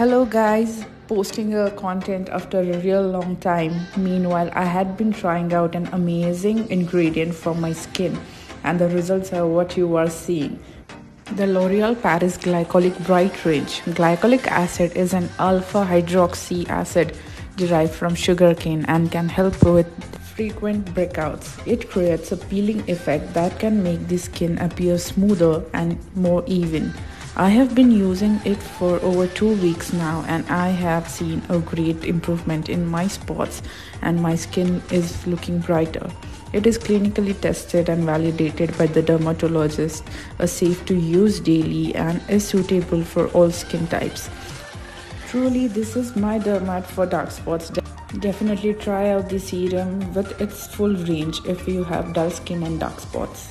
Hello guys, posting a content after a real long time. Meanwhile, I had been trying out an amazing ingredient for my skin and the results are what you are seeing. The L'Oreal Paris Glycolic Bright Range. Glycolic acid is an alpha hydroxy acid derived from sugarcane and can help with frequent breakouts. It creates a peeling effect that can make the skin appear smoother and more even. I have been using it for over two weeks now and I have seen a great improvement in my spots and my skin is looking brighter. It is clinically tested and validated by the dermatologist, a safe to use daily and is suitable for all skin types. Truly, this is my dermat for dark spots. Definitely try out the serum with its full range if you have dull skin and dark spots.